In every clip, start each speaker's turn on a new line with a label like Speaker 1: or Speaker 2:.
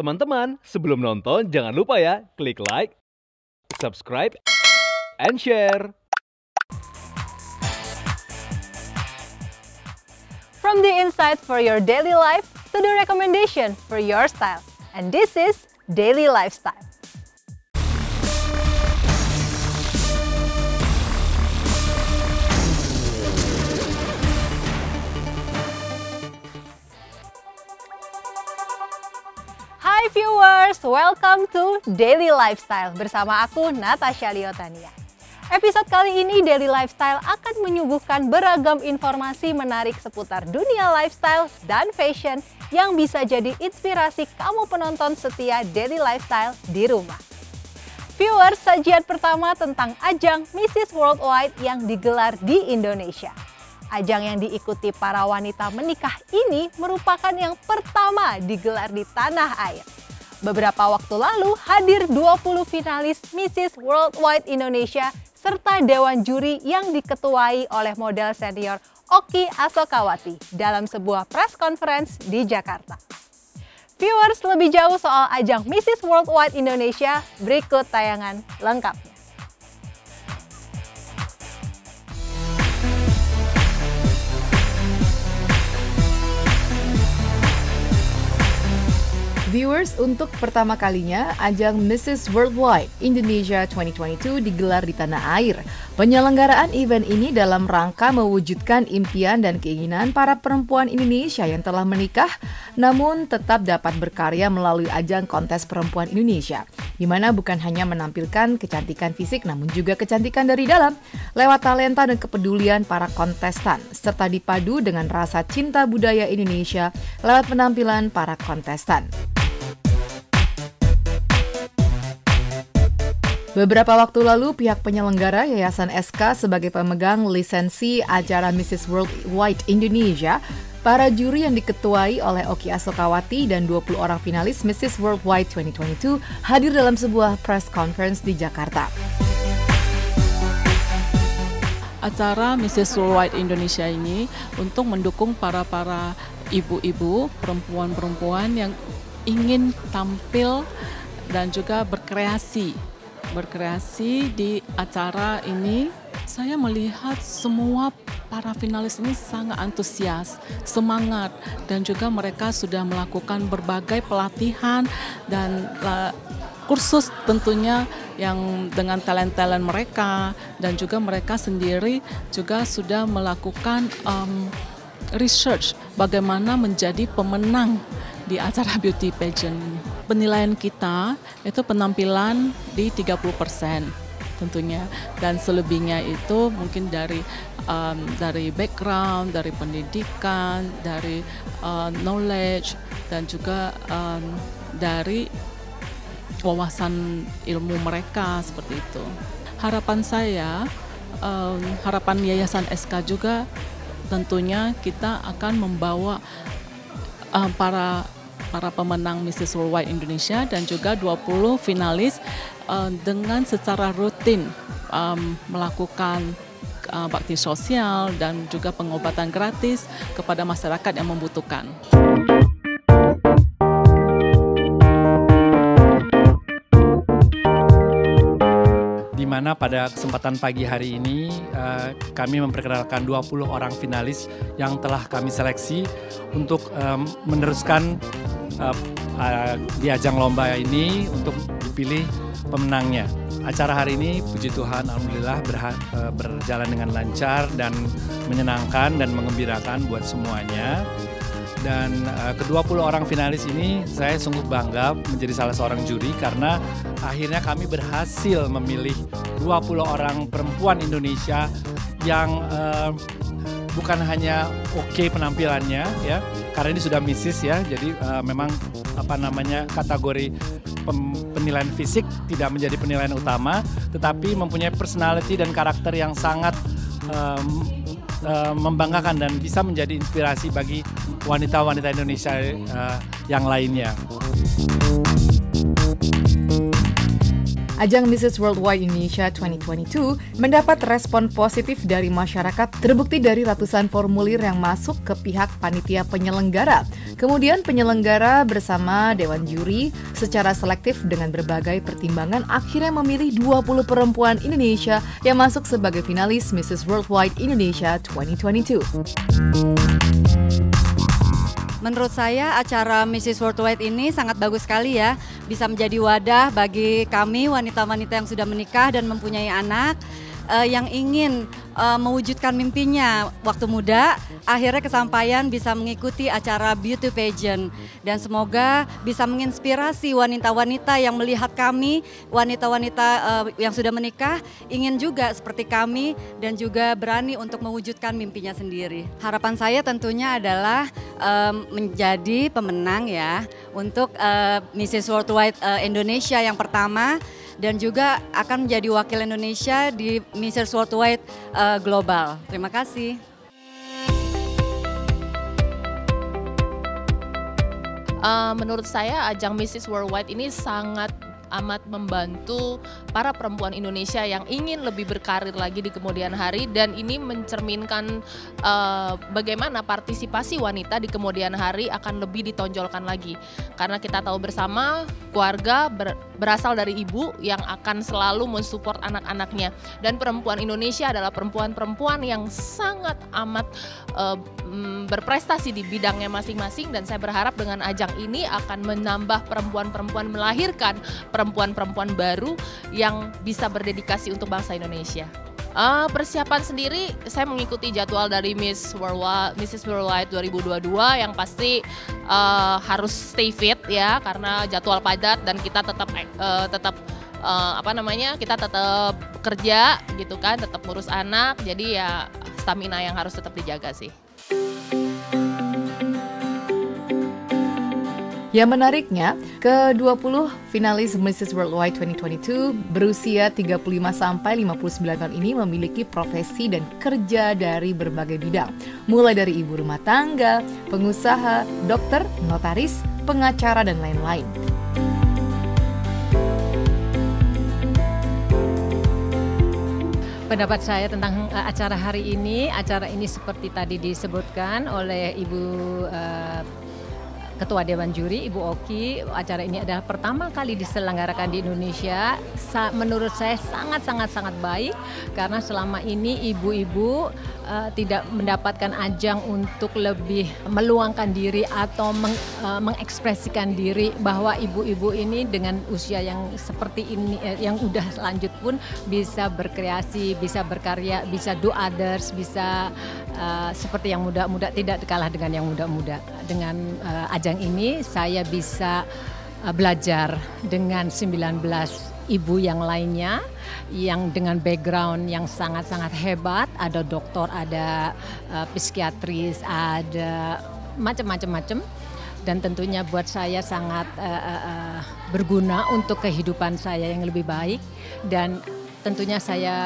Speaker 1: Teman-teman, sebelum nonton jangan lupa ya klik like, subscribe, and share.
Speaker 2: From the insight for your daily life to the recommendation for your style. And this is Daily Lifestyle. Viewers, welcome to Daily Lifestyle bersama aku Natasha Liotania. Episode kali ini Daily Lifestyle akan menyuguhkan beragam informasi menarik seputar dunia lifestyle dan fashion yang bisa jadi inspirasi kamu penonton setia Daily Lifestyle di rumah. Viewers, sajian pertama tentang ajang Mrs. Worldwide yang digelar di Indonesia. Ajang yang diikuti para wanita menikah ini merupakan yang pertama digelar di tanah air. Beberapa waktu lalu hadir 20 finalis Mrs. Worldwide Indonesia serta dewan juri yang diketuai oleh model senior Oki Asokawati dalam sebuah press conference di Jakarta. Viewers lebih jauh soal ajang Mrs. Worldwide Indonesia, berikut tayangan lengkapnya.
Speaker 3: Viewers, untuk pertama kalinya ajang Mrs. Worldwide Indonesia 2022 digelar di tanah air. Penyelenggaraan event ini dalam rangka mewujudkan impian dan keinginan para perempuan Indonesia yang telah menikah namun tetap dapat berkarya melalui ajang kontes perempuan Indonesia, di mana bukan hanya menampilkan kecantikan fisik namun juga kecantikan dari dalam lewat talenta dan kepedulian para kontestan serta dipadu dengan rasa cinta budaya Indonesia lewat penampilan para kontestan. Beberapa waktu lalu, pihak penyelenggara Yayasan SK sebagai pemegang lisensi acara Mrs. Worldwide Indonesia, para juri yang diketuai oleh Oki Asokawati dan 20 orang finalis Mrs. Worldwide 2022 hadir dalam sebuah press conference di Jakarta.
Speaker 4: Acara Mrs. Worldwide Indonesia ini untuk mendukung para-para ibu-ibu, perempuan-perempuan yang ingin tampil dan juga berkreasi berkreasi di acara ini, saya melihat semua para finalis ini sangat antusias, semangat, dan juga mereka sudah melakukan berbagai pelatihan dan kursus tentunya yang dengan talent-talent mereka dan juga mereka sendiri juga sudah melakukan um, research bagaimana menjadi pemenang di acara beauty pageant. Penilaian kita itu penampilan di 30% tentunya dan selebihnya itu mungkin dari um, dari background, dari pendidikan, dari uh, knowledge dan juga um, dari wawasan ilmu mereka seperti itu. Harapan saya, um, harapan Yayasan SK juga tentunya kita akan membawa uh, para para pemenang Mrs. Worldwide Indonesia dan juga 20 finalis uh, dengan secara rutin um, melakukan uh, bakti sosial dan juga pengobatan gratis kepada masyarakat yang membutuhkan.
Speaker 5: Mana pada kesempatan pagi hari ini uh, kami memperkenalkan 20 orang finalis yang telah kami seleksi untuk um, meneruskan uh, uh, di ajang lomba ini untuk dipilih pemenangnya. Acara hari ini puji Tuhan alhamdulillah berha, uh, berjalan dengan lancar dan menyenangkan dan mengembirakan buat semuanya. Dan uh, kedua puluh orang finalis ini saya sungguh bangga menjadi salah seorang juri karena akhirnya kami berhasil memilih 20 orang perempuan Indonesia yang uh, bukan hanya oke okay penampilannya ya karena ini sudah misis ya. Jadi uh, memang apa namanya kategori penilaian fisik tidak menjadi penilaian utama tetapi mempunyai personality dan karakter yang sangat uh, membanggakan dan bisa menjadi inspirasi bagi wanita-wanita Indonesia uh, yang lainnya.
Speaker 3: Ajang Mrs. Worldwide Indonesia 2022 mendapat respon positif dari masyarakat terbukti dari ratusan formulir yang masuk ke pihak panitia penyelenggara. Kemudian penyelenggara bersama Dewan Juri secara selektif dengan berbagai pertimbangan akhirnya memilih 20 perempuan Indonesia yang masuk sebagai finalis Mrs. Worldwide Indonesia 2022.
Speaker 6: Menurut saya acara Mrs. Worldwide ini sangat bagus sekali ya. Bisa menjadi wadah bagi kami wanita-wanita yang sudah menikah dan mempunyai anak uh, yang ingin uh, mewujudkan mimpinya waktu muda, akhirnya kesampaian bisa mengikuti acara beauty pageant dan semoga bisa menginspirasi wanita-wanita yang melihat kami, wanita-wanita uh, yang sudah menikah ingin juga seperti kami dan juga berani untuk mewujudkan mimpinya sendiri. Harapan saya tentunya adalah um, menjadi pemenang ya untuk uh, Mrs. Worldwide uh, Indonesia yang pertama dan juga akan menjadi wakil Indonesia di Mrs. Worldwide uh, Global. Terima kasih.
Speaker 7: Uh, menurut saya ajang Mrs. Worldwide ini sangat amat membantu para perempuan Indonesia yang ingin lebih berkarir lagi di kemudian hari. Dan ini mencerminkan uh, bagaimana partisipasi wanita di kemudian hari akan lebih ditonjolkan lagi. Karena kita tahu bersama keluarga ber, berasal dari ibu yang akan selalu mensupport anak-anaknya. Dan perempuan Indonesia adalah perempuan-perempuan yang sangat amat uh, berprestasi di bidangnya masing-masing. Dan saya berharap dengan ajang ini akan menambah perempuan-perempuan melahirkan perempuan-perempuan baru yang bisa berdedikasi untuk bangsa Indonesia. Uh, persiapan sendiri saya mengikuti jadwal dari Miss Worldwide, Mrs. Worldwide 2022 yang pasti uh, harus stay fit ya karena jadwal padat dan kita tetap uh, tetap uh, apa namanya kita tetap kerja gitu kan tetap ngurus anak jadi ya stamina yang harus tetap dijaga sih.
Speaker 3: Yang menariknya, ke-20 finalis Mrs. Worldwide 2022 berusia 35 sampai 59 tahun ini memiliki profesi dan kerja dari berbagai bidang, mulai dari ibu rumah tangga, pengusaha, dokter, notaris, pengacara dan lain-lain.
Speaker 8: pendapat saya tentang uh, acara hari ini. Acara ini seperti tadi disebutkan oleh Ibu uh, Ketua Dewan Juri Ibu Oki, acara ini adalah pertama kali diselenggarakan di Indonesia. Sa menurut saya sangat sangat sangat baik karena selama ini ibu-ibu uh, tidak mendapatkan ajang untuk lebih meluangkan diri atau meng, uh, mengekspresikan diri bahwa ibu-ibu ini dengan usia yang seperti ini uh, yang udah lanjut pun bisa berkreasi, bisa berkarya, bisa do others, bisa uh, seperti yang muda-muda tidak kalah dengan yang muda-muda. Dengan uh, ajang ajang ini saya bisa uh, belajar dengan 19 ibu yang lainnya yang dengan background yang sangat-sangat hebat, ada dokter, ada uh, psikiatris, ada macam-macam-macam. Dan tentunya buat saya sangat uh, uh, berguna untuk kehidupan saya yang lebih baik. Dan tentunya saya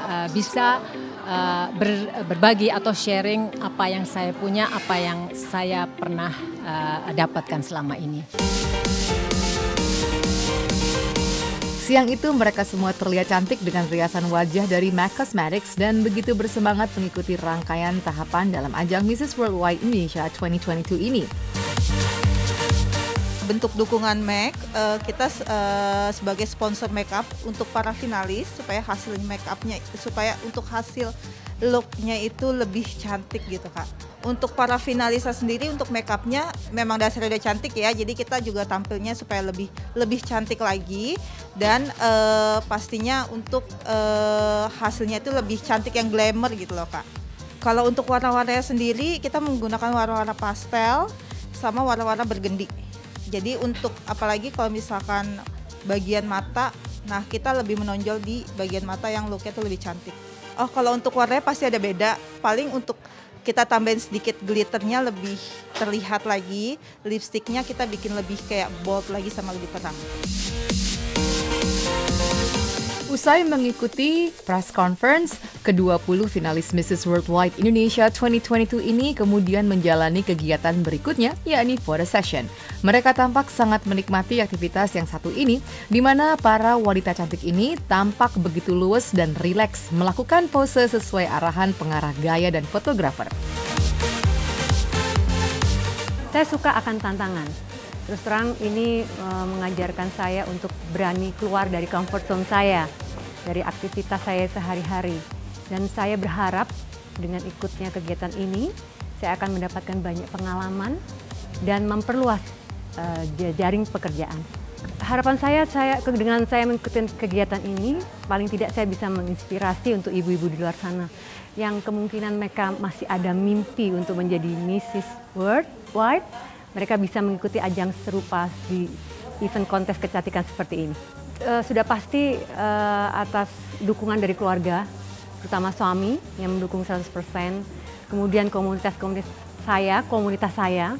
Speaker 8: uh, bisa uh, ber, berbagi atau sharing apa yang saya punya, apa yang saya pernah uh, dapatkan selama ini.
Speaker 3: Siang itu mereka semua terlihat cantik dengan riasan wajah dari MAC Cosmetics dan begitu bersemangat mengikuti rangkaian tahapan dalam ajang Mrs. Worldwide Indonesia 2022 ini
Speaker 9: bentuk dukungan MAC, uh, kita uh, sebagai sponsor makeup untuk para finalis supaya hasil makeupnya supaya untuk hasil looknya itu lebih cantik gitu kak. Untuk para finalisa sendiri untuk makeupnya memang dasarnya udah cantik ya, jadi kita juga tampilnya supaya lebih lebih cantik lagi dan uh, pastinya untuk uh, hasilnya itu lebih cantik yang glamour gitu loh kak. Kalau untuk warna-warnanya sendiri kita menggunakan warna-warna pastel sama warna-warna bergendi. Jadi untuk apalagi kalau misalkan bagian mata, nah kita lebih menonjol di bagian mata yang looknya tuh lebih cantik. Oh kalau untuk warnanya pasti ada beda. Paling untuk kita tambahin sedikit glitternya lebih terlihat lagi. Lipstiknya kita bikin lebih kayak bold lagi sama lebih terang.
Speaker 3: Usai mengikuti press conference, ke-20 finalis Mrs. Worldwide Indonesia 2022 ini kemudian menjalani kegiatan berikutnya, yakni photo session. Mereka tampak sangat menikmati aktivitas yang satu ini, di mana para wanita cantik ini tampak begitu luwes dan rileks melakukan pose sesuai arahan pengarah gaya dan fotografer.
Speaker 10: Saya suka akan tantangan. Terus terang ini e, mengajarkan saya untuk berani keluar dari comfort zone saya, dari aktivitas saya sehari-hari. Dan saya berharap dengan ikutnya kegiatan ini, saya akan mendapatkan banyak pengalaman dan memperluas e, jaring pekerjaan. Harapan saya, saya dengan saya mengikuti kegiatan ini, paling tidak saya bisa menginspirasi untuk ibu-ibu di luar sana yang kemungkinan mereka masih ada mimpi untuk menjadi Mrs. Worldwide mereka bisa mengikuti ajang serupa di event kontes kecantikan seperti ini. Uh, sudah pasti uh, atas dukungan dari keluarga, terutama suami yang mendukung 100%, kemudian komunitas-komunitas saya, komunitas saya,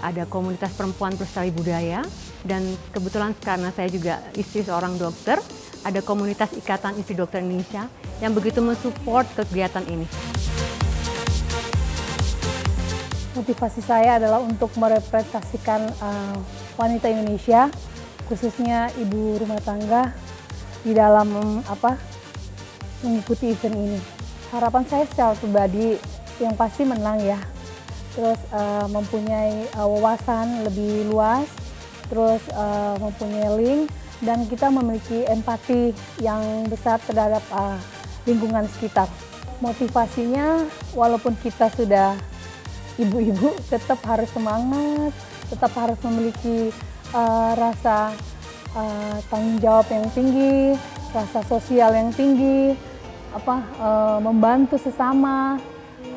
Speaker 10: ada komunitas perempuan pelestari budaya, dan kebetulan karena saya juga istri seorang dokter, ada komunitas Ikatan Istri Dokter Indonesia yang begitu mensupport kegiatan ini
Speaker 11: motivasi saya adalah untuk merepresentasikan uh, wanita Indonesia, khususnya ibu rumah tangga di dalam apa mengikuti event ini. Harapan saya secara pribadi yang pasti menang ya, terus uh, mempunyai uh, wawasan lebih luas, terus uh, mempunyai link dan kita memiliki empati yang besar terhadap uh, lingkungan sekitar. Motivasinya walaupun kita sudah ibu-ibu tetap harus semangat, tetap harus memiliki uh, rasa uh, tanggung jawab yang tinggi, rasa sosial yang tinggi, apa uh, membantu sesama.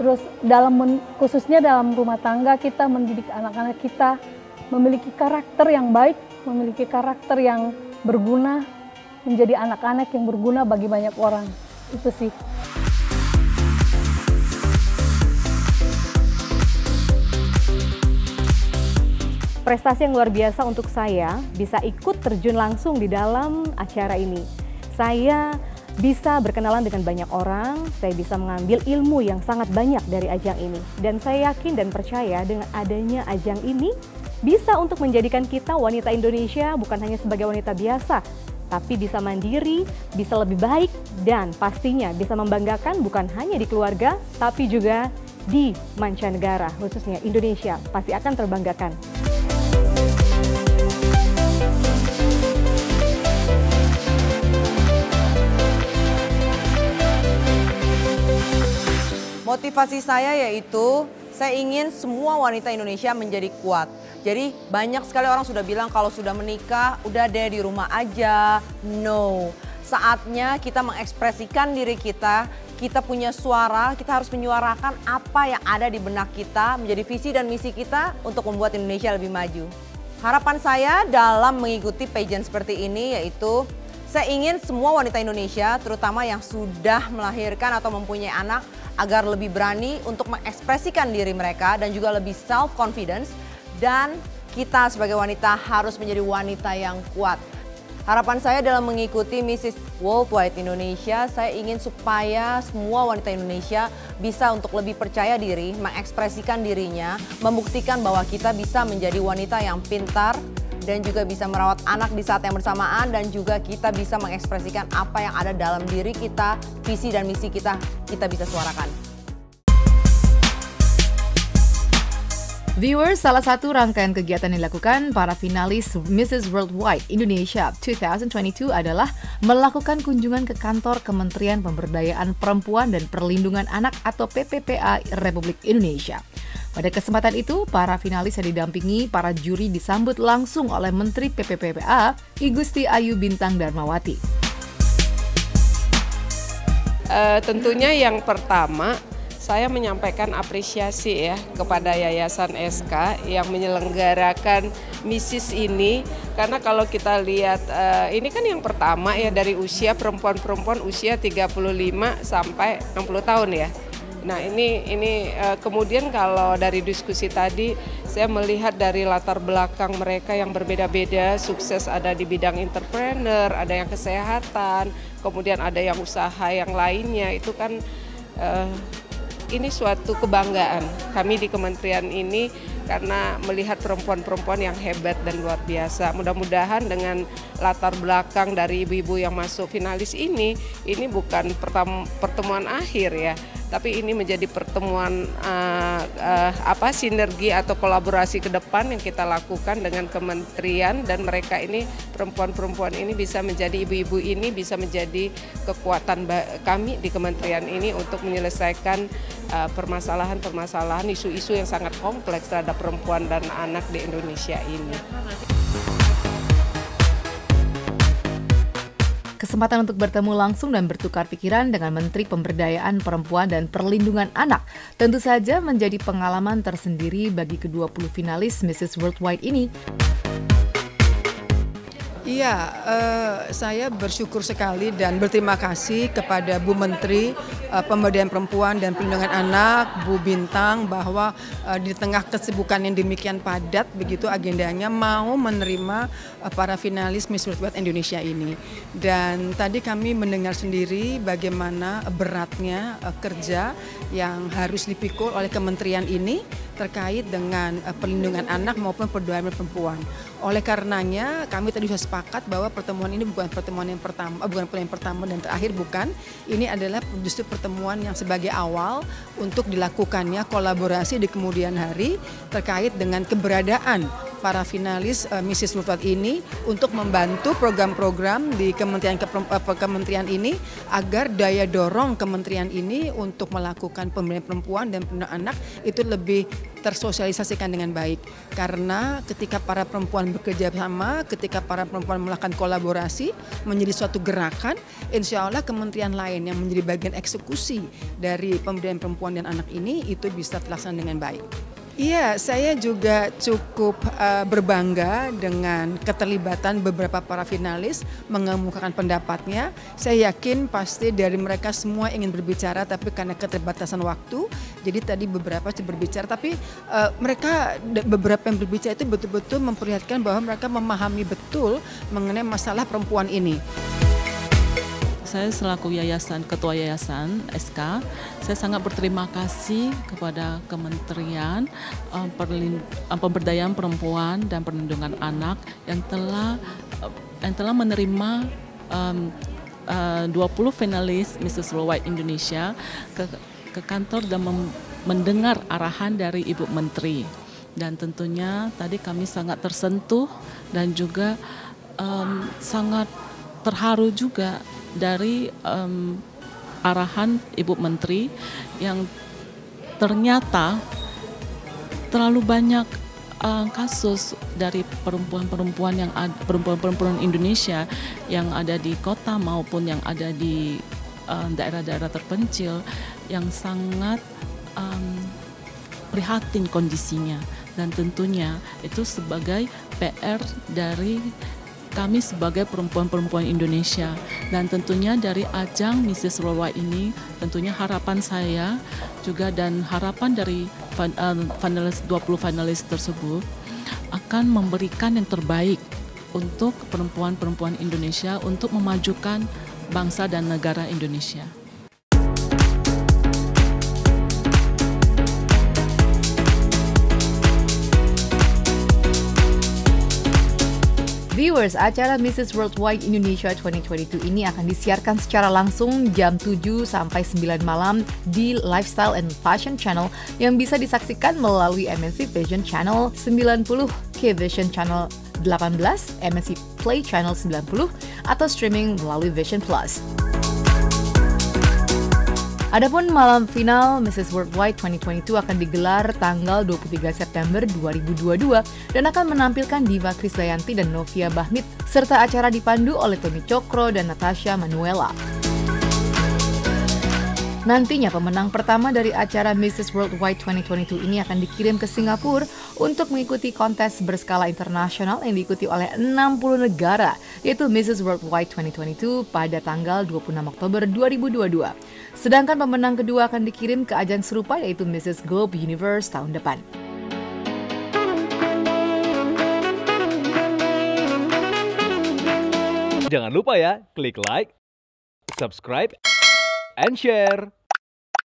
Speaker 11: Terus dalam khususnya dalam rumah tangga kita mendidik anak-anak kita memiliki karakter yang baik, memiliki karakter yang berguna, menjadi anak-anak yang berguna bagi banyak orang. Itu sih.
Speaker 12: Prestasi yang luar biasa untuk saya bisa ikut terjun langsung di dalam acara ini. Saya bisa berkenalan dengan banyak orang, saya bisa mengambil ilmu yang sangat banyak dari ajang ini. Dan saya yakin dan percaya dengan adanya ajang ini bisa untuk menjadikan kita wanita Indonesia bukan hanya sebagai wanita biasa, tapi bisa mandiri, bisa lebih baik, dan pastinya bisa membanggakan bukan hanya di keluarga, tapi juga di mancanegara, khususnya Indonesia, pasti akan terbanggakan.
Speaker 13: Motivasi saya yaitu saya ingin semua wanita Indonesia menjadi kuat. Jadi banyak sekali orang sudah bilang kalau sudah menikah udah deh di rumah aja. No, saatnya kita mengekspresikan diri kita. Kita punya suara, kita harus menyuarakan apa yang ada di benak kita menjadi visi dan misi kita untuk membuat Indonesia lebih maju. Harapan saya dalam mengikuti pageant seperti ini yaitu saya ingin semua wanita Indonesia, terutama yang sudah melahirkan atau mempunyai anak, agar lebih berani untuk mengekspresikan diri mereka dan juga lebih self confidence dan kita sebagai wanita harus menjadi wanita yang kuat. Harapan saya dalam mengikuti Mrs. Worldwide Indonesia, saya ingin supaya semua wanita Indonesia bisa untuk lebih percaya diri, mengekspresikan dirinya, membuktikan bahwa kita bisa menjadi wanita yang pintar, dan juga bisa merawat anak di saat yang bersamaan dan juga kita bisa mengekspresikan apa yang ada dalam diri kita, visi dan misi kita, kita bisa suarakan.
Speaker 3: Viewers, salah satu rangkaian kegiatan yang dilakukan para finalis Mrs. Worldwide Indonesia 2022 adalah melakukan kunjungan ke kantor Kementerian Pemberdayaan Perempuan dan Perlindungan Anak atau PPPA Republik Indonesia. Pada kesempatan itu, para finalis yang didampingi para juri disambut langsung oleh Menteri PPPA, Igusti Ayu Bintang Darmawati.
Speaker 14: Uh, tentunya yang pertama saya menyampaikan apresiasi ya kepada Yayasan SK yang menyelenggarakan misis ini karena kalau kita lihat uh, ini kan yang pertama ya dari usia perempuan-perempuan usia 35 sampai 60 tahun ya Nah ini ini uh, kemudian kalau dari diskusi tadi saya melihat dari latar belakang mereka yang berbeda-beda, sukses ada di bidang entrepreneur, ada yang kesehatan, kemudian ada yang usaha yang lainnya itu kan uh, ini suatu kebanggaan kami di kementerian ini karena melihat perempuan-perempuan yang hebat dan luar biasa. Mudah-mudahan dengan latar belakang dari ibu-ibu yang masuk finalis ini, ini bukan pertemuan akhir ya, tapi ini menjadi pertemuan uh, uh, apa sinergi atau kolaborasi ke depan yang kita lakukan dengan kementerian dan mereka ini perempuan-perempuan ini bisa menjadi ibu-ibu ini bisa menjadi kekuatan kami di kementerian ini untuk menyelesaikan permasalahan-permasalahan uh, isu-isu yang sangat kompleks terhadap perempuan dan anak di Indonesia ini.
Speaker 3: Kesempatan untuk bertemu langsung dan bertukar pikiran dengan Menteri Pemberdayaan Perempuan dan Perlindungan Anak tentu saja menjadi pengalaman tersendiri bagi kedua puluh finalis Mrs. Worldwide ini.
Speaker 15: Iya, uh, saya bersyukur sekali dan berterima kasih kepada Bu Menteri uh, Pemberdayaan Perempuan dan Perlindungan Anak, Bu Bintang, bahwa uh, di tengah kesibukan yang demikian padat, begitu agendanya mau menerima uh, para finalis Miss World Indonesia ini. Dan tadi kami mendengar sendiri bagaimana beratnya uh, kerja yang harus dipikul oleh kementerian ini terkait dengan uh, perlindungan anak maupun perlindungan perempuan. Oleh karenanya kami tadi sudah sepakat bahwa pertemuan ini bukan pertemuan yang pertama, bukan pertemuan yang pertama dan terakhir bukan. Ini adalah justru pertemuan yang sebagai awal untuk dilakukannya kolaborasi di kemudian hari terkait dengan keberadaan para finalis uh, Mrs. Lufat ini untuk membantu program-program di kementerian uh, kementerian ini agar daya dorong kementerian ini untuk melakukan pemberdayaan perempuan dan anak itu lebih tersosialisasikan dengan baik karena ketika para perempuan bekerja sama, ketika para perempuan melakukan kolaborasi menjadi suatu gerakan, insya Allah kementerian lain yang menjadi bagian eksekusi dari pemberdayaan perempuan dan anak ini itu bisa terlaksana dengan baik. Iya, saya juga cukup uh, berbangga dengan keterlibatan beberapa para finalis mengemukakan pendapatnya. Saya yakin pasti dari mereka semua ingin berbicara, tapi karena keterbatasan waktu, jadi tadi beberapa berbicara, tapi uh, mereka beberapa yang berbicara itu betul-betul memperlihatkan bahwa mereka memahami betul mengenai masalah perempuan ini
Speaker 4: saya selaku yayasan ketua yayasan SK, saya sangat berterima kasih kepada Kementerian uh, Pemberdayaan Perempuan dan Perlindungan Anak yang telah uh, yang telah menerima um, uh, 20 finalis Mrs. Worldwide Indonesia ke, ke kantor dan mendengar arahan dari Ibu Menteri. Dan tentunya tadi kami sangat tersentuh dan juga um, sangat terharu juga dari um, arahan Ibu Menteri yang ternyata terlalu banyak uh, kasus dari perempuan-perempuan yang perempuan-perempuan Indonesia yang ada di kota maupun yang ada di daerah-daerah uh, terpencil yang sangat um, prihatin kondisinya. Dan tentunya itu sebagai PR dari kami sebagai perempuan-perempuan Indonesia dan tentunya dari ajang Mrs. Worldwide ini tentunya harapan saya juga dan harapan dari uh, finalis 20 finalis tersebut akan memberikan yang terbaik untuk perempuan-perempuan Indonesia untuk memajukan bangsa dan negara Indonesia.
Speaker 3: Viewers, acara Mrs. Worldwide Indonesia 2022 ini akan disiarkan secara langsung jam 7 sampai 9 malam di Lifestyle and Fashion Channel yang bisa disaksikan melalui MNC Vision Channel 90, K Vision Channel 18, MNC Play Channel 90, atau streaming melalui Vision Plus. Adapun malam final Mrs. Worldwide 2022 akan digelar tanggal 23 September 2022 dan akan menampilkan Diva Krisdayanti dan Novia Bahmit serta acara dipandu oleh Tommy Cokro dan Natasha Manuela. Nantinya pemenang pertama dari acara Mrs. Worldwide 2022 ini akan dikirim ke Singapura untuk mengikuti kontes berskala internasional yang diikuti oleh 60 negara, yaitu Mrs. Worldwide 2022 pada tanggal 26 Oktober 2022. Sedangkan pemenang kedua akan dikirim ke ajang serupa yaitu Mrs. Globe Universe tahun depan.
Speaker 1: Jangan lupa ya, klik like, subscribe, and share.